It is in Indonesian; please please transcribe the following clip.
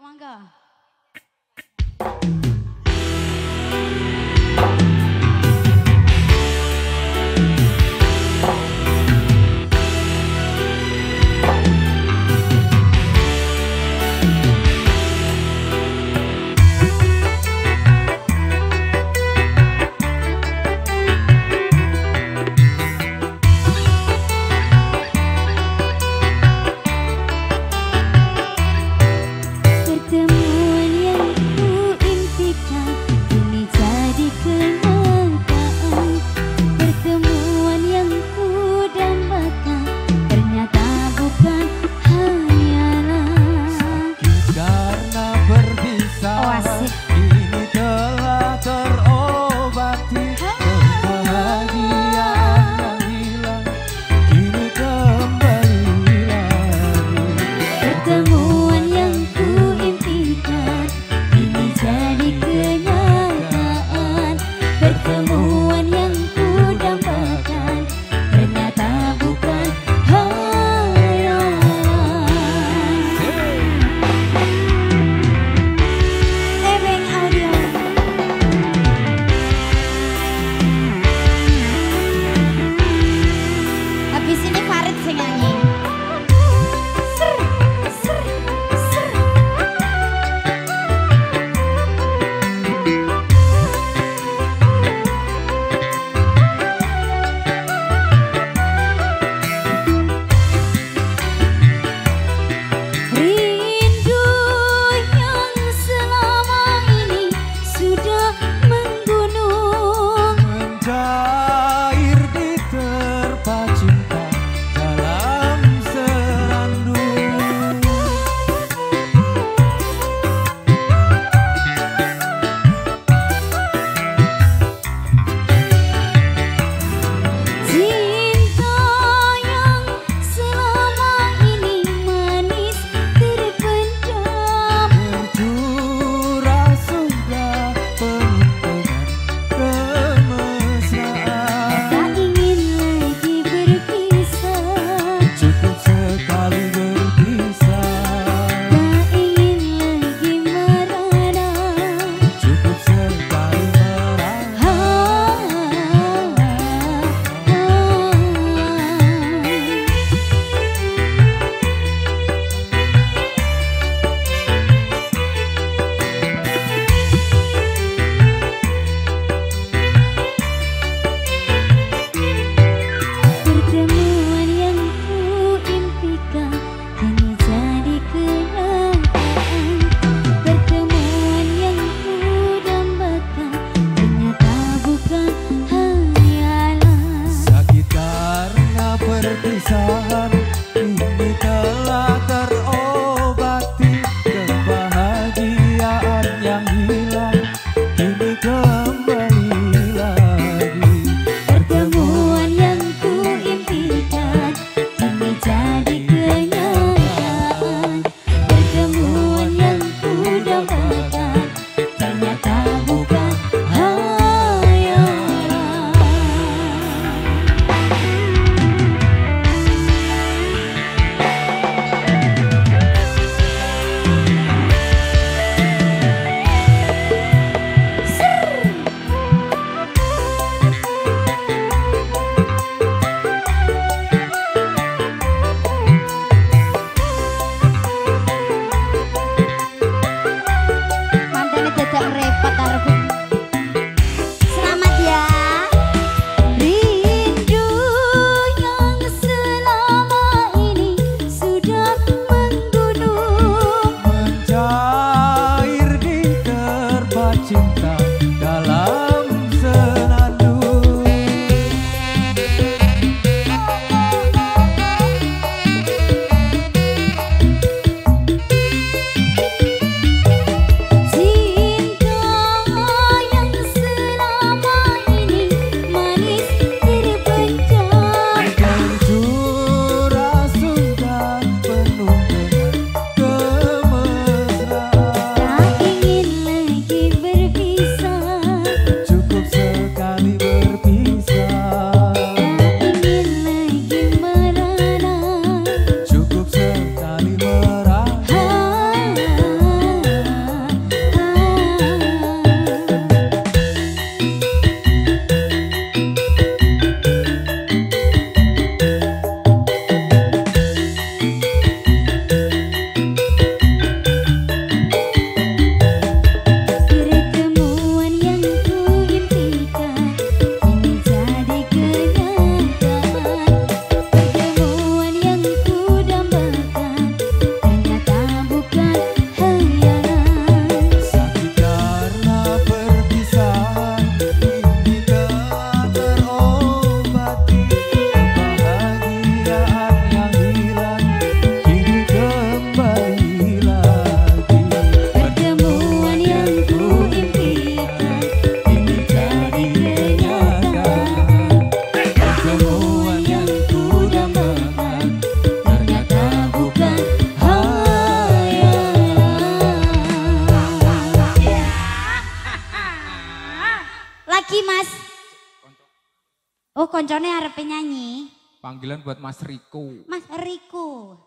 万哥。bertemu الزهر cinta. Lagi mas. Oh koncone harap nyanyi. Panggilan buat Mas Riko. Mas Riko.